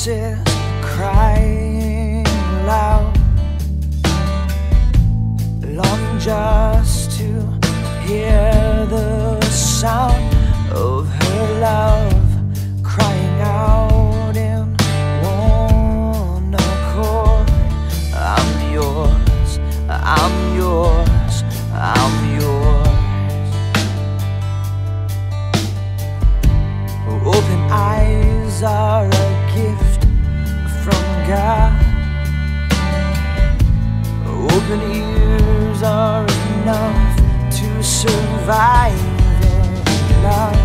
voices crying loud, longing just to hear Open ears are enough to survive in love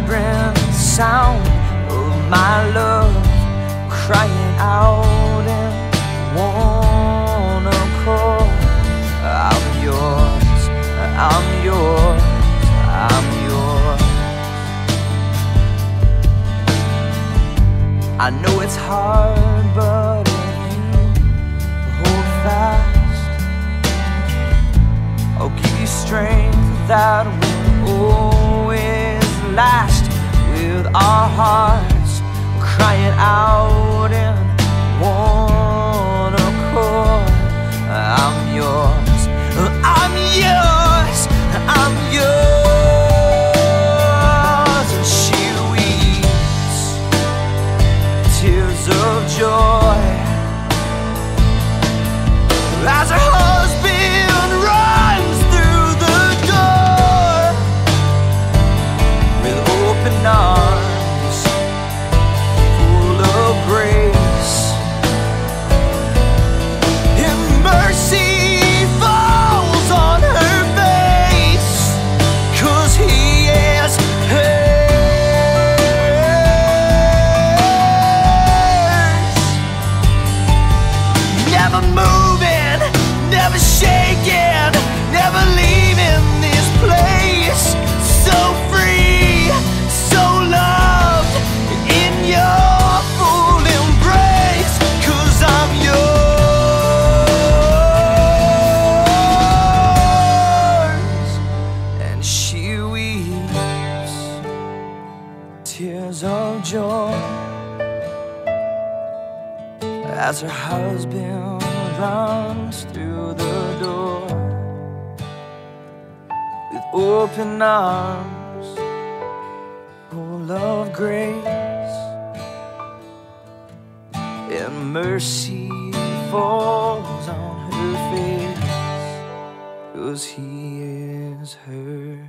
vibrant sound of my love crying out in one accord? I'm yours, I'm yours, I'm yours. I know it's hard, but if you hold fast, I'll give you strength that will last. With our hearts crying out in one accord, I'm yours, Never moving, never shaking, never leaving this place. So free, so loved in your full embrace. Cause I'm yours. And she weeps tears of joy as her husband runs through the door. With open arms full of grace and mercy falls on her face cause he is her